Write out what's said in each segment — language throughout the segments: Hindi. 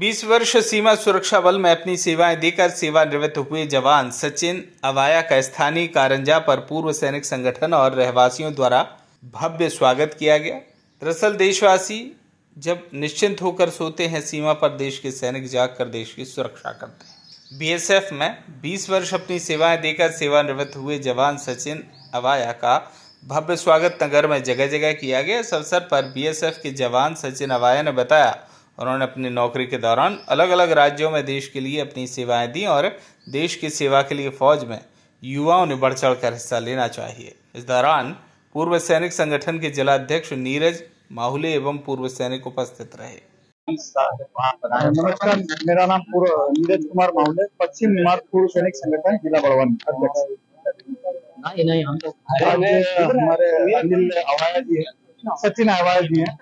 20 वर्ष सीमा सुरक्षा बल में अपनी सेवाएँ देकर सेवानिवृत्त हुए जवान सचिन अवाया का स्थानीय कारंजा पर पूर्व सैनिक संगठन और रहवासियों द्वारा भव्य स्वागत किया गया। दरअसल देशवासी जब निश्चिंत होकर सोते हैं, सीमा पर देश के सैनिक जाग कर देश की सुरक्षा करते हैं। बीएसएफ में 20 वर्ष अपनी सेवाएँ देकर सेवानिवृत्त हुए जवान सचिन अवाया का भव्य स्वागत नगर में जगह जगह किया गया। इस अवसर पर बीएसएफ के जवान सचिन अवाया ने बताया उन्होंने अपनी नौकरी के दौरान अलग अलग राज्यों में देश के लिए अपनी सेवाएँ दी और देश की सेवा के लिए फौज में युवाओं ने बढ़ चढ़ कर हिस्सा लेना चाहिए। इस दौरान पूर्व सैनिक संगठन के जिलाध्यक्ष नीरज माहुले एवं पूर्व सैनिक उपस्थित रहे। नमस्कार मेरा नाम पूर्व नीरज कुमार माहुले पश्चिम निमार पूर्व सैनिक संगठन जिला बड़वानी अध्यक्ष। नहीं नहीं हम तो हमारे अनिल अवाया जी हैं। सचिन अवाया जी हैं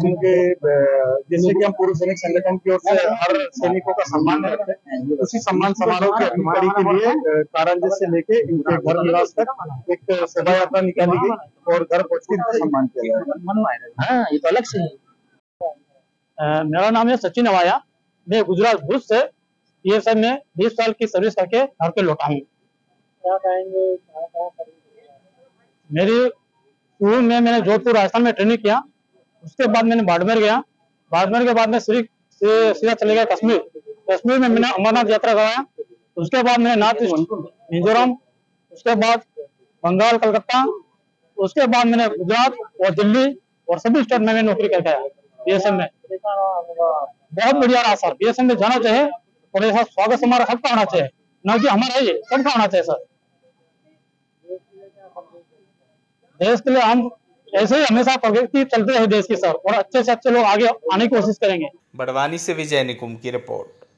जिनके जैसे कि हम पूर्व सैनिक संगठन की ओर से हर सैनिकों का सम्मान करते हैं। उसी सम्मान समारोह की अधिकारी के लिए कारंजे से लेके इनके घर निवास तक एक शोभा यात्रा निकाली गई और घर पहुँच के इनका सम्मान किया गया। हाँ ये तो अलग से है। मेरा नाम है सचिन अवाया। मैं गुजरात भुज से ये सब में बीस साल की सर्विस करके घर पे लौटा हूँ। मेरी शुरू में, मैंने जोधपुर, राजस्थान में ट्रेनिंग किया। उसके बाद मैंने बाड़मेर गया। बाड़मेर के बाद में श्री सीधा चले गया कश्मीर। कश्मीर में मैंने अमरनाथ यात्रा कराया। उसके बाद मैंने नॉर्थ ईस्ट मिजोरम। उसके बाद बंगाल, कलकत्ता। उसके बाद मैंने गुजरात और दिल्ली और सभी स्टेट में मैं नौकरी करके आया बीएसएफ में। बहुत बढ़िया रहा सर। बीएसएफ में जाना चाहिए और ऐसा स्वागत समारोह सबका होना चाहिए। ना कि हमारा ही, सबका होना चाहिए सर। देश के लिए हम ऐसे ही हमेशा प्रगति चलते रहे देश की सर और अच्छे से अच्छे लोग आगे आने की कोशिश करेंगे। बड़वानी से विजय निकुम की रिपोर्ट।